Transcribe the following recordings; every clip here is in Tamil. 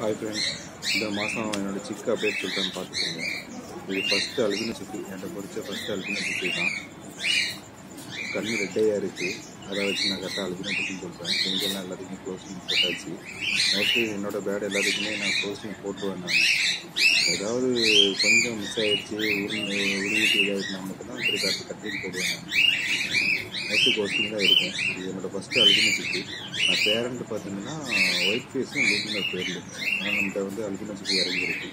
ஹாய் ஃப்ரெண்ட்ஸ் இந்த மாதம் என்னோட சிக்கு அப்டேட் சொல்லிட்டேன்னு பார்த்துக்கோங்க. இது ஃபஸ்ட்டு அழுகின சிக்கு. என்கிட்ட பிடிச்ச ஃபஸ்ட்டு அழுகின சிக்கு தான். கண்ணு ரெட்டையாக இருக்குது அதை வச்சு நான் கரெக்டாக அழுகின சிக்குன்னு சொல்கிறேன் செஞ்செல்லாம் எல்லாத்துக்குமே க்ளோசிங் போட்டாச்சு. மோஸ்ட்லி என்னோட பேட் எல்லாத்துக்குமே நான் க்ளோசிங் போட்டுருவேன் நான். ஏதாவது கொஞ்சம் மிஸ் ஆகிடுச்சு உருண்டு உருவிட்டு இதாகிட்டுனா மட்டும்தான் திருப்பி அடுத்து போடுவேன் நான். ஃபஸ்ட்டு கோச்சிங் தான் இருக்கும் இது என்னோட ஃபஸ்ட்டு அல்பின சிக்கு நான் பேரண்ட் பார்த்தீங்கன்னா ஒயிட் ஃபேஸும் லூக்கிங் பேரில் ஆனால் நம்மகிட்ட வந்து அல்பின சிக்கு இறங்கியிருக்கு.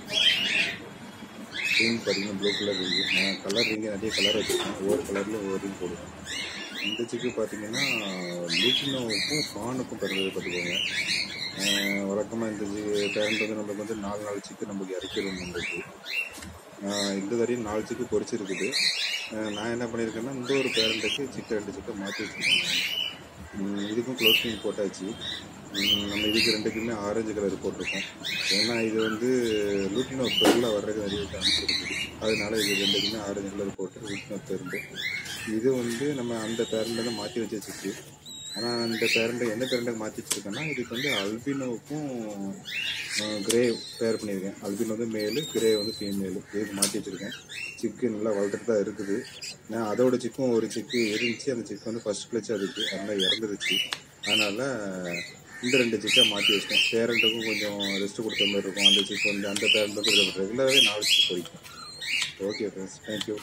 ரிங் பார்த்தீங்கன்னா ப்ளூ கலர் ரிங்கு நான் கலர் ரிங்கு நிறைய கலர் வச்சுருக்கேன். ஒவ்வொரு கலரில் ஒவ்வொரு ரிங் போடுவேன். இந்த சிக்கு பார்த்தீங்கன்னா லூட்டினோவுக்கும் ஃபானுக்கும் பிறந்தது பார்த்துக்கோங்க. வழக்கமாக இந்த பேரண்ட் வந்து நம்மளுக்கு வந்து நாலு நாலு சிக்கு நமக்கு இறக்கிடும் நம்மளுக்கு இந்த தடையும் நாலு சிக்கு பொறிச்சிருக்குது. நான் என்ன பண்ணியிருக்கேன்னா இந்த ஒரு பேரண்ட்டுக்கு சிக்கன் ரெண்டு சிக்கன் மாற்றி வச்சுருக்கேன். இதுக்கும் க்ளோசிங் போட்டாச்சு. நம்ம இதுக்கு ரெண்டுக்குமே ஆரஞ்சு கலர் போட்டிருக்கோம். ஏன்னா இது வந்து லூட்டினோ பெரில் வர்றதுக்கு நிறைய சான்ஸ் இருக்குது அதனால இது ரெண்டுக்குமே ஆரஞ்சு கலர் போட்டு லூட்டினோ பெருந்து இது வந்து நம்ம அந்த பேரண்ட்டை மாற்றி வச்சு வச்சுச்சு ஆனால் அந்த பேரண்ட்டை எந்த பேரண்டை மாற்றி வச்சுருக்கேன்னா இதுக்கு வந்து அல்பினோவுக்கும் கிரே பேர் பண்ணியிருக்கேன். அல்பினோ வந்து மேலு கிரே வந்து ஃபீமேலு இதுக்கு மாற்றி வச்சுருக்கேன். சிக்கு நல்லா வளர்த்துட்டு தான் இருக்குது. நான் அதோட சிக்கும் ஒரு சிக்கு இருந்துச்சு. அந்த சிக்கு வந்து ஃபர்ஸ்ட் கிளச் இருக்குது அதனால் இறந்துருச்சு. அதனால் இந்த ரெண்டு சிக்கை மாற்றி வச்சிட்டேன். பேரண்ட்டுக்கும் கொஞ்சம் ரெஸ்ட் கொடுத்த மாதிரி இருக்கும். அந்த சிக்கு வந்து அந்த பேரண்ட்டுக்கும் ரெகுலராகவே நாலு சிக்கு போய்க்கும் ஓகே ஃப்ரெண்ட்ஸ் தேங்க்யூ